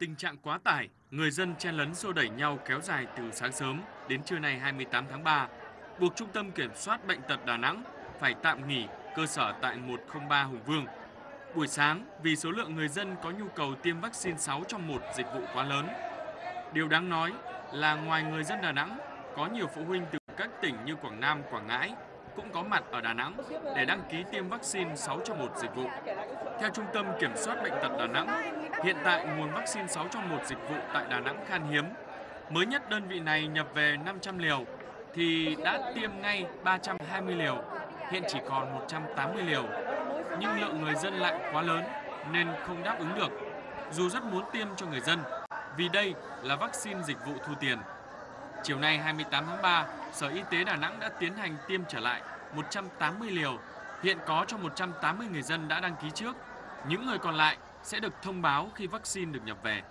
Tình trạng quá tải, người dân chen lấn xô đẩy nhau kéo dài từ sáng sớm đến trưa nay 28 tháng 3, buộc Trung tâm Kiểm soát Bệnh tật Đà Nẵng phải tạm nghỉ cơ sở tại 103 Hùng Vương. Buổi sáng, vì số lượng người dân có nhu cầu tiêm vaccine 6 trong 1 dịch vụ quá lớn. Điều đáng nói là ngoài người dân Đà Nẵng, có nhiều phụ huynh từ các tỉnh như Quảng Nam, Quảng Ngãi cũng có mặt ở Đà Nẵng để đăng ký tiêm vaccine 6 trong 1 dịch vụ. Theo Trung tâm Kiểm soát Bệnh tật Đà Nẵng, hiện tại nguồn vaccine 6 trong 1 dịch vụ tại Đà Nẵng khan hiếm. Mới nhất đơn vị này nhập về 500 liều thì đã tiêm ngay 320 liều, hiện chỉ còn 180 liều. Nhưng lượng người dân lại quá lớn nên không đáp ứng được. Dù rất muốn tiêm cho người dân, vì đây là vaccine dịch vụ thu tiền. Chiều nay 28 tháng 3, Sở Y tế Đà Nẵng đã tiến hành tiêm trở lại 180 liều. Hiện có cho 180 người dân đã đăng ký trước. Những người còn lại sẽ được thông báo khi vaccine được nhập về.